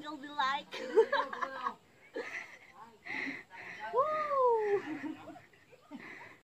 angel be like?